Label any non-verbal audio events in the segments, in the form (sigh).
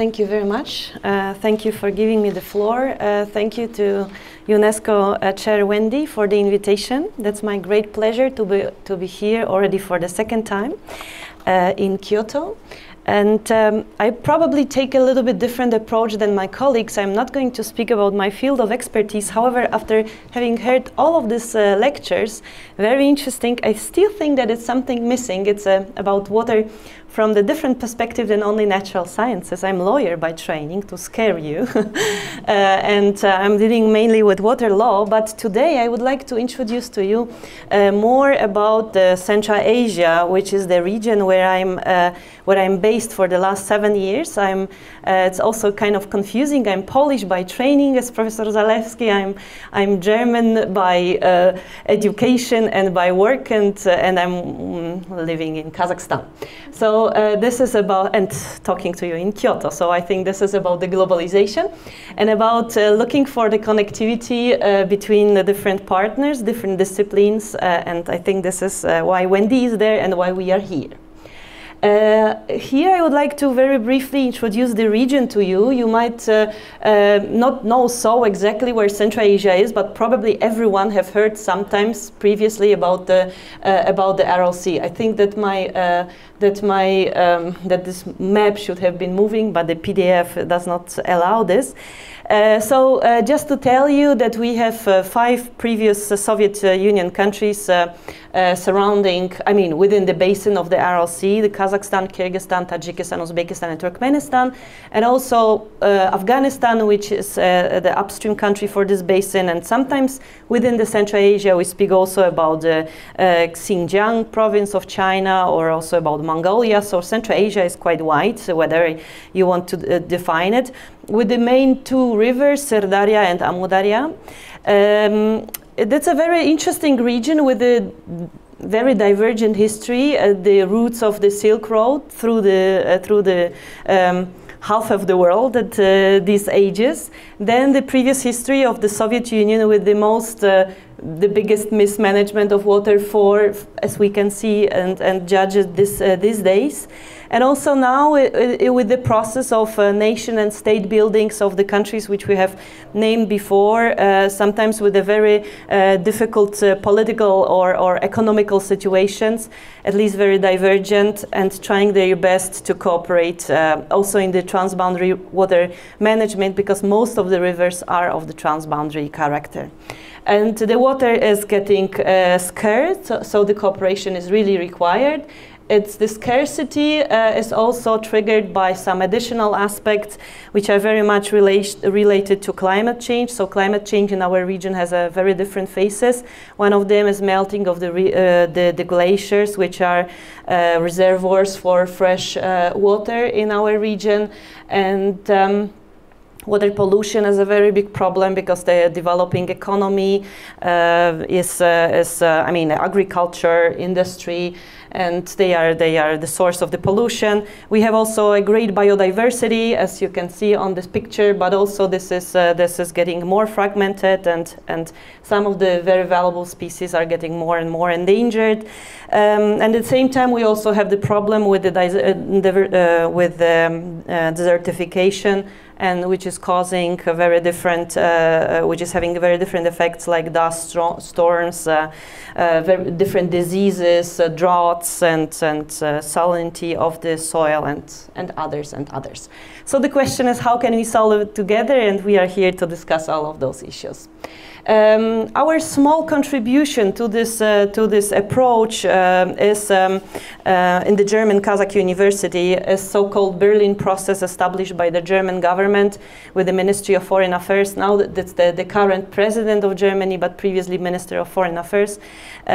Thank you very much. Uh, thank you for giving me the floor. Uh, thank you to UNESCO uh, Chair WENDI for the invitation. That's my great pleasure to be, to be here already for the second time uh, in Kyoto. And um, I probably take a little bit different approach than my colleagues. I'm not going to speak about my field of expertise. However, after having heard all of these uh, lectures, very interesting, I still think that it's something missing. It's uh, about water from the different perspective than only natural sciences. I'm lawyer by training, to scare you. (laughs) uh, and uh, I'm dealing mainly with water law, but today I would like to introduce to you uh, more about Central Asia, which is the region where I'm, uh, where I'm based for the last seven years. I'm, uh, it's also kind of confusing. I'm Polish by training, as Professor Zalewski. I'm, I'm German by uh, education and by work, and, and I'm mm, living in Kazakhstan. So uh, this is about, and talking to you in Kyoto, so I think this is about the globalization and about uh, looking for the connectivity uh, between the different partners, different disciplines, uh, and I think this is uh, why WENDI is there and why we are here. Uh, here I would like to very briefly introduce the region to you. You might uh, uh, not know so exactly where Central Asia is, but probably everyone have heard sometimes previously about the uh, about the Aral Sea. I think that my uh, that my um, that this map should have been moving, but the PDF does not allow this. Uh, so uh, just to tell you that we have uh, five previous Soviet Union countries Uh, surrounding, I mean, within the basin of the Aral Sea, the Kazakhstan, Kyrgyzstan, Tajikistan, Uzbekistan, and Turkmenistan, and also uh, Afghanistan, which is uh, the upstream country for this basin, and sometimes within the Central Asia, we speak also about the Xinjiang province of China, or also about Mongolia. So Central Asia is quite wide, so whether you want to define it with the main two rivers, Syr Darya and Amudarya. Um, that's a very interesting region with a very divergent history, uh, the roots of the Silk Road through the, uh, through the um, half of the world at uh, these ages. Then the previous history of the Soviet Union with the most, uh, the biggest mismanagement of water for, as we can see and, and judge this, uh, these days. And also now with the process of uh, nation and state buildings of the countries which we have named before, uh, sometimes with a very uh, difficult uh, political or, or economical situations, at least very divergent and trying their best to cooperate uh, also in the transboundary water management because most of the rivers are of the transboundary character. And the water is getting scarce, so, so, the cooperation is really required it's the scarcity uh, is also triggered by some additional aspects which are very much relate related to climate change. So climate change in our region has a very different faces. One of them is melting of the, uh, the, the, glaciers, which are uh, reservoirs for fresh uh, water in our region. And um, Water pollution is a very big problem because the developing economy uh, is, uh, is uh, I mean, agriculture, industry, and they are, they are the source of the pollution. We have also a great biodiversity, as you can see on this picture, but also this is, uh, this is getting more fragmented and, and some of the very valuable species are getting more and more endangered. Um, and at the same time, we also have the problem with the, uh, with um, uh, desertification and which is causing a very different, uh, uh which is having very different effects like dust storms, uh, very different diseases, droughts, and, and salinity of the soil, and, and others and others. So the question is, how can we solve it together? And we are here to discuss all of those issues. Um, our small contribution to this, uh, to this approach uh, is um, uh, in the German Kazakh University, a so-called Berlin process established by the German government with the Ministry of Foreign Affairs. Now that's the, the current president of Germany, but previously Minister of Foreign Affairs, uh,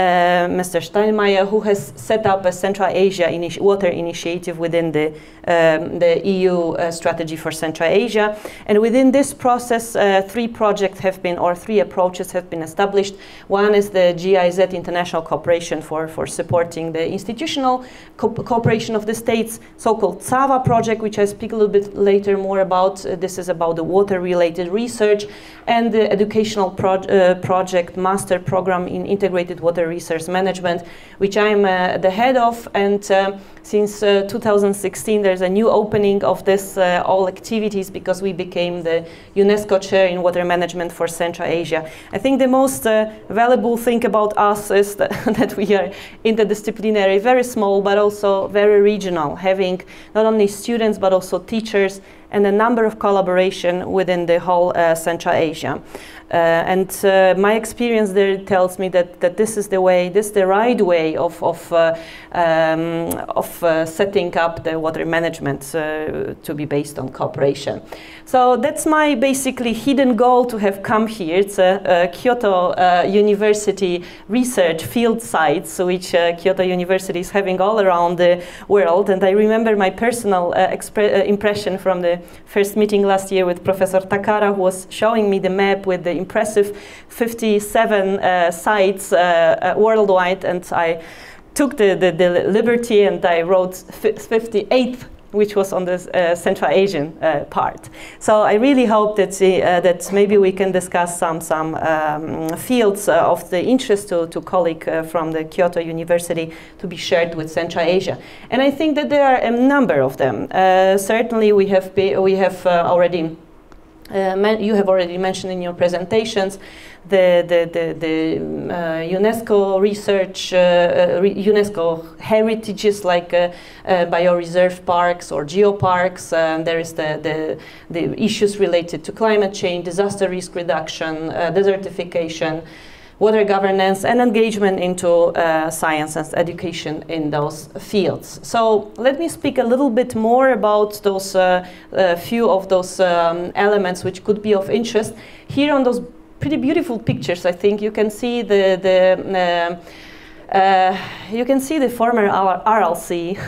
Mr. Steinmeier, who has set up a Central Asia water initiative within the, um, the EU uh, strategy for Central Asia. And within this process, uh, three projects have been, or three approaches approaches have been established. One is the GIZ International Cooperation for, for supporting the institutional co cooperation of the states, so-called CAWa project, which I speak a little bit later more about. Uh, this is about the water-related research and the educational pro uh, project master program in integrated water resource management, which I'm uh, the head of. And uh, since uh, 2016, there's a new opening of this all activities because we became the UNESCO chair in water management for Central Asia. I think the most uh, valuable thing about us is that, (laughs) that we are interdisciplinary, very small, but also very regional, having not only students, but also teachers and a number of collaboration within the whole uh, Central Asia. Uh, and uh, my experience there tells me that, that this is the way, this is the right way of, of, um, of setting up the water management to be based on cooperation. So that's my basically hidden goal to have come here. It's a, a Kyoto University research field sites, which Kyoto University is having all around the world. And I remember my personal impression from the first meeting last year with Professor Takara, who was showing me the map with the impressive 57 uh, sites uh, uh, worldwide, and I took the, the, the, liberty and I wrote 58th which was on the uh, Central Asian uh, part. So I really hope that, uh, that maybe we can discuss some, some um, fields of the interest to, to colleague from the Kyoto University to be shared with Central Asia. And I think that there are a number of them. certainly we have, we have already uh, you have already mentioned in your presentations the, the, the, the uh, UNESCO research, uh, uh re UNESCO heritages like bioreserve parks or geoparks. there is the, the, the issues related to climate change, disaster risk reduction, desertification, water governance and engagement into uh, science and education in those fields. So let me speak a little bit more about those uh, uh, few of those um, elements which could be of interest. Here on those pretty beautiful pictures, I think you can see the, the uh, uh, you can see the former Aral Sea. (laughs)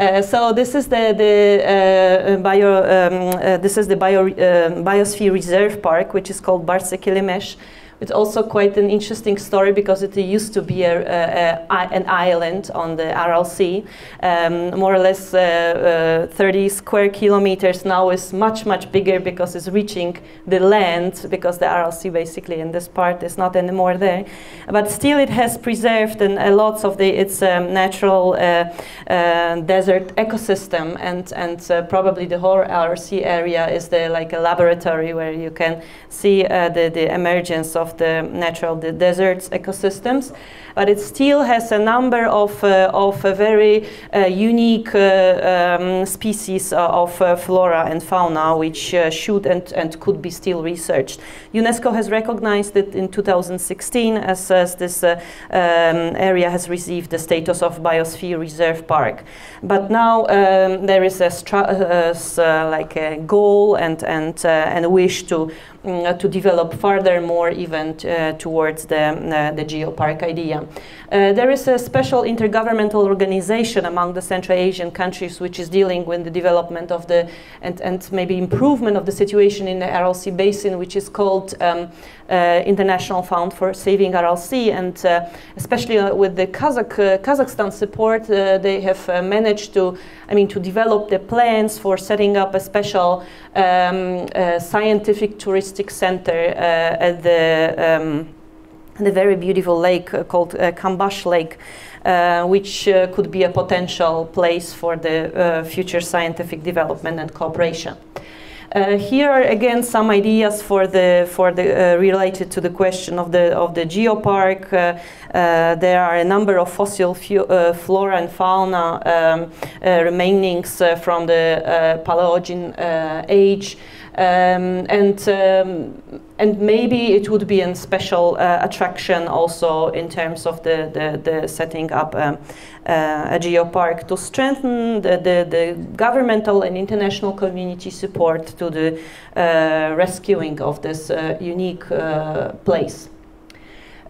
Uh, so this is the, the uh, bio um, uh, this is the bio, biosphere reserve park, which is called Barsakelmes. It's also quite an interesting story because it used to be a, a, a, an island on the Aral Sea, um, more or less uh, uh, 30 square kilometers. Now is much much bigger because it's reaching the land because the Aral Sea basically in this part is not anymore there, but still it has preserved and uh, lots of the its um, natural uh, uh, desert ecosystem and and uh, probably the whole Aral Sea area is the like a laboratory where you can see the the emergence of of the natural the deserts ecosystems, but it still has a number of, uh, of very uh, unique uh, um, species of flora and fauna which should and, and could be still researched. UNESCO has recognized it in 2016 as, as this um, area has received the status of biosphere reserve park. But now um, there is a uh, like a goal and and uh, and a wish to to develop further more even uh, towards the the geopark idea. Uh, there is a special intergovernmental organization among the Central Asian countries which is dealing with the development of the and, and maybe improvement of the situation in the Sea basin, which is called um, uh, International Fund for Saving Sea, and uh, especially uh, with the Kazakh, uh, Kazakhstan support, uh, they have managed to, I mean, to develop the plans for setting up a special um, scientific center at the um, the very beautiful lake uh, called uh, Kamystyban Lake, uh, which uh, could be a potential place for the uh, future scientific development and cooperation. Uh, here are again some ideas for the for the related to the question of the of the geopark. there are a number of fossil flora and fauna um, remainings from the Paleogene age. Um, and um, and maybe it would be a special uh, attraction also in terms of the, the, the setting up um, uh, a geopark to strengthen the, the, the, governmental and international community support to the uh, rescuing of this uh, unique uh, place.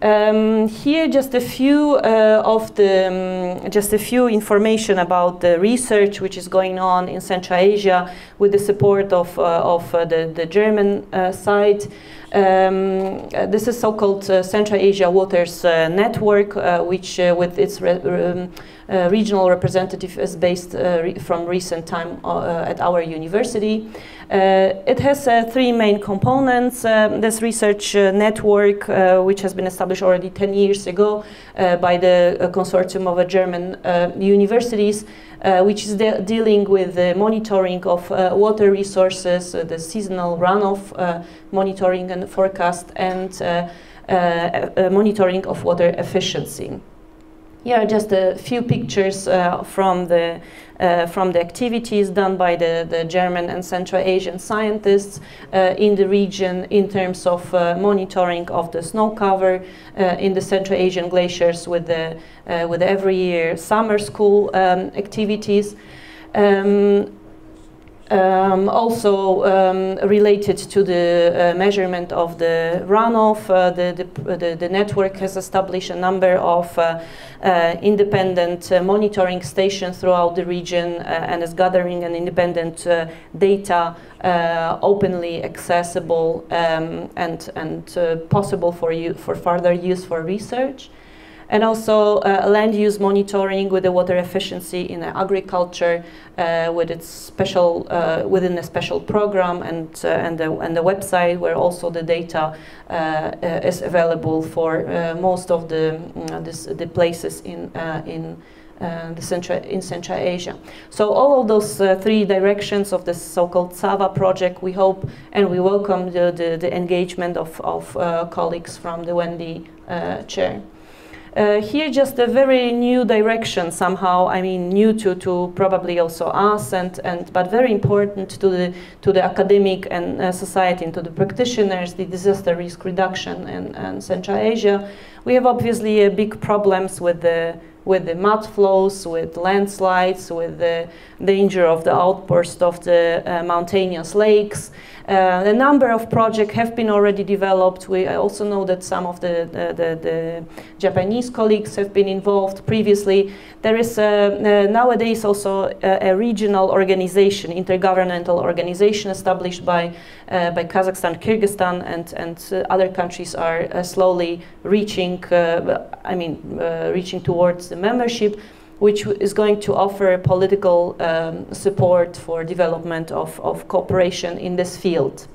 Um, here, just a few uh, of the, um, just a few information about the research which is going on in Central Asia with the support of, uh, of uh, the, the German uh, side. Um, uh, this is so-called uh, Central Asia Waters uh, Network, uh, which uh, with its re um, uh, regional representative is based re from recent time at our university. it has three main components. This research network, which has been established already 10 years ago by the consortium of German universities, which is de dealing with the monitoring of water resources, the seasonal runoff monitoring and forecast, and monitoring of water efficiency. Here are just a few pictures uh, from the uh, from the activities done by the, the German and Central Asian scientists uh, in the region in terms of uh, monitoring of the snow cover uh, in the Central Asian glaciers with the uh, with every year summer school um, activities. Um, um, also um, related to the uh, measurement of the runoff, uh, the, the, the, network has established a number of uh, uh independent uh, monitoring stations throughout the region uh, and is gathering an independent data openly accessible um, and, and possible for, you, for further use for research and also uh, land use monitoring with the water efficiency in agriculture uh, with its special uh, within a special program and and the and the website where also the data is available for most of the mm, this, the places in in uh, the Central, in Central Asia. So all of those uh, three directions of the so-called CAWa project, we hope and we welcome the, the, the engagement of, of uh, colleagues from the WENDI chair. Uh, here just a very new direction somehow, I mean new to, to probably also us and, and but very important to the, to the academic and uh, society and to the practitioners, the disaster risk reduction in, in Central Asia. We have obviously uh, big problems with the with the mud flows, with landslides, with the danger of the outburst of the uh, mountainous lakes. Uh, a number of projects have been already developed. We also know that some of the, the, the, the Japanese colleagues have been involved previously. There is a, uh, nowadays also a, a, regional organization, intergovernmental organization established by, uh, by Kazakhstan, Kyrgyzstan, and, and uh, other countries are uh, slowly reaching, I mean, reaching towards the membership which is going to offer political um, support for development of, of cooperation in this field.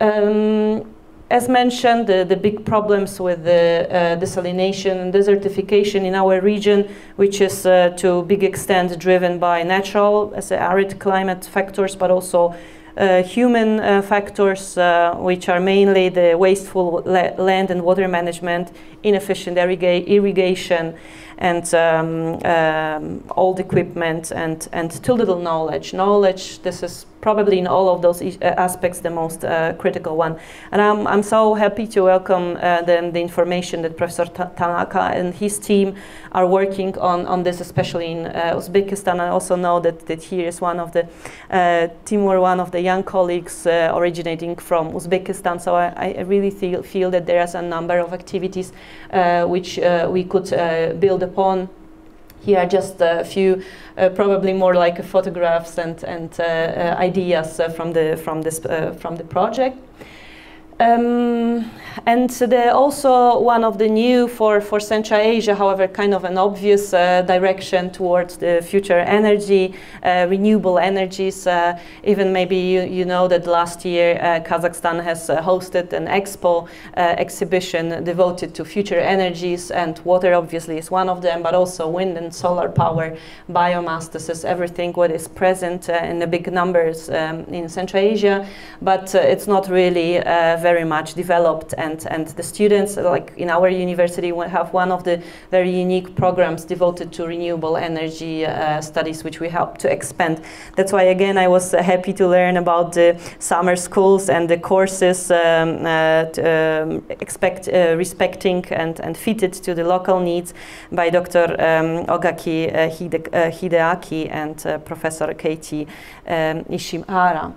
Um, as mentioned, the, the, big problems with the uh, desalination and desertification in our region, which is uh, to a big extent driven by natural, as arid climate factors, but also uh, human uh, factors, uh, which are mainly the wasteful land and water management, inefficient irriga irrigation, and um, um, old equipment and, and too little knowledge. Knowledge, this is probably in all of those uh, aspects the most uh, critical one. And I'm, I'm so happy to welcome uh, the, the information that Professor Tanaka and his team are working on, on this, especially in uh, Uzbekistan. I also know that, that here is one of the, uh, Timur, one of the young colleagues uh, originating from Uzbekistan. So I, I really feel, feel that there is a number of activities which we could build upon here are just a few, uh, probably more like photographs and, and uh, uh, ideas uh, from, the, from, this, from the project. Um, and the, also one of the new for, for Central Asia, however, kind of an obvious uh, direction towards the future energy, uh, renewable energies. Uh, even maybe you, you know that last year uh, Kazakhstan has uh, hosted an expo uh, exhibition devoted to future energies and water obviously is one of them, but also wind and solar power, biomass, this is everything what is present in the big numbers um, in Central Asia, but it's not really very very much developed and, and the students, like in our university, we have one of the very unique programs devoted to renewable energy uh, studies, which we help to expand. That's why, again, I was uh, happy to learn about the summer schools and the courses um, uh, um, expect, uh, respecting and, and fitted to the local needs by Dr. Um, Ogaki Hide Hideaki and Professor Keiichi um, Ishihara.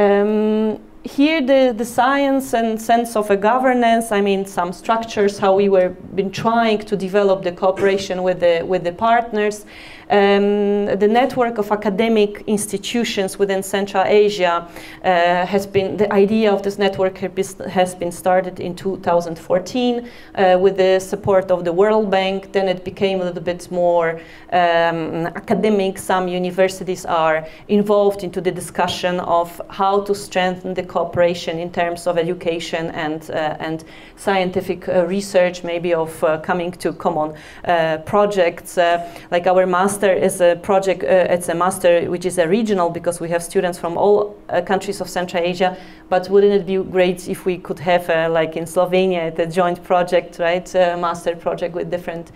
Um, here the, the science and sense of a governance, I mean some structures, how we were been trying to develop the cooperation with the, with the partners. Um, the network of academic institutions within Central Asia uh, has been, the idea of this network has been started in 2014 uh, with the support of the World Bank. Then it became a little bit more um, academic. Some universities are involved into the discussion of how to strengthen the cooperation in terms of education and, uh, and scientific uh, research, maybe of uh, coming to common uh, projects. like our master is a project, uh, it's a master which is a regional because we have students from all uh, countries of Central Asia, but wouldn't it be great if we could have, uh, like in Slovenia, a joint project, right, A master project with different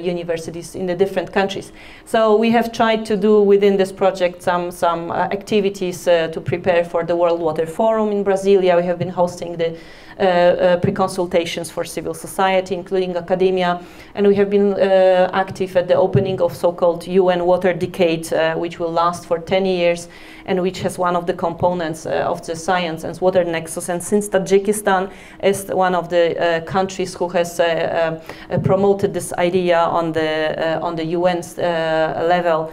universities in the different countries. So we have tried to do within this project some, some activities to prepare for the World Water Forum in Brasilia. We have been hosting the uh, uh, pre-consultations for civil society, including academia, and we have been uh, active at the opening of so-called UN Water Decade, uh, which will last for 10 years, and which has one of the components uh, of the science and water nexus. And since Tajikistan is one of the uh, countries who has promoted this idea on the on the UN level,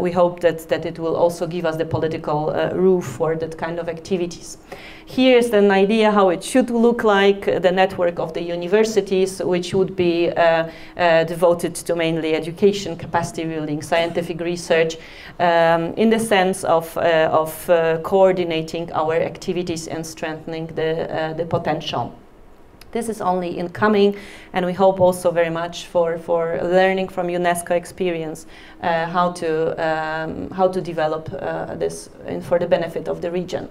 we hope that that it will also give us the political roof for that kind of activities. Here's an idea how it should look like, uh, the network of the universities, which would be uh, uh, devoted to mainly education, capacity building, scientific research, um, in the sense of, uh, of uh, coordinating our activities and strengthening the, uh, the potential. This is only incoming, and we hope also very much for, for learning from UNESCO experience how, to, um, how to develop this for the benefit of the region.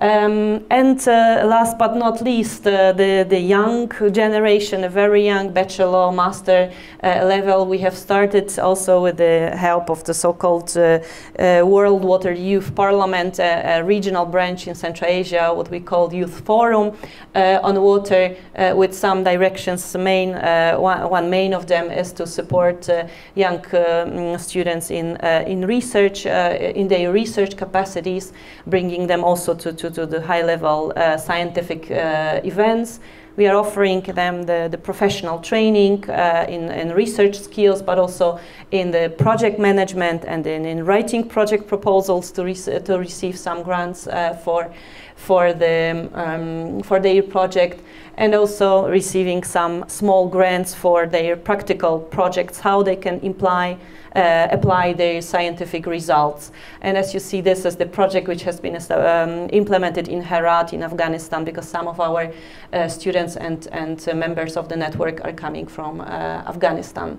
Um, and uh, last but not least, uh, the, the young generation, a very young bachelor, master uh, level, we have started also with the help of the so-called uh, uh, World Water Youth Parliament, a regional branch in Central Asia, what we call Youth Forum uh, on water, with some directions. Main, one, one, main of them is to support young um, students in, in research, in their research capacities, bringing them also to, to to the high level uh, scientific uh, events. We are offering them the, the professional training uh, in, in research skills, but also in the project management and in, in writing project proposals to, to receive some grants for, for, the, um, for their project and also receiving some small grants for their practical projects, how they can imply uh, apply their scientific results. And as you see, this is the project which has been um, implemented in Herat in Afghanistan because some of our uh, students and, and uh, members of the network are coming from uh, Afghanistan.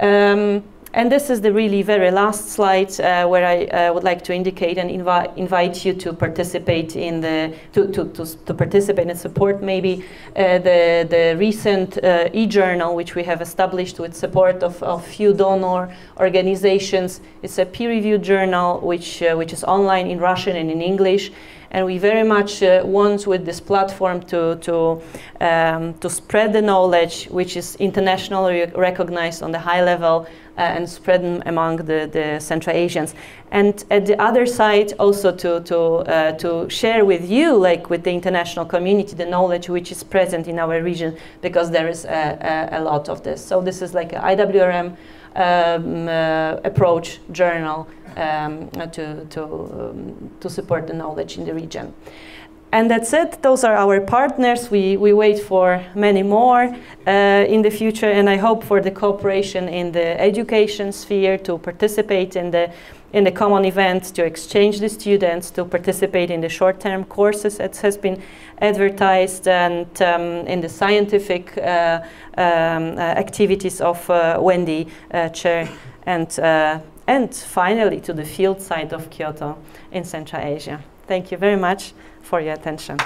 Um, and this is the really very last slide uh, where I uh, would like to indicate and invi invite you to participate in the, to, to, to, to participate and support maybe uh, the, the recent uh, e-journal which we have established with support of a few donor organizations. It's a peer-reviewed journal which, uh, which is online in Russian and in English and we very much uh, want with this platform to to um, to spread the knowledge which is internationally recognized on the high level uh, and spread among the, the Central Asians. And at the other side, also to, to, uh, to share with you, like with the international community, the knowledge which is present in our region, because there is a, a, a lot of this. So this is like an IWRM um, uh, approach journal um, to, to, um, to support the knowledge in the region. And that's it. Those are our partners. We, we wait for many more uh, in the future, and I hope for the cooperation in the education sphere to participate in the in the common events, to exchange the students, to participate in the short-term courses that has been advertised, and um, in the scientific uh, um, uh, activities of uh, WENDI uh, Chair, and uh, and finally to the field site of Kyoto in Central Asia. Thank you very much for your attention.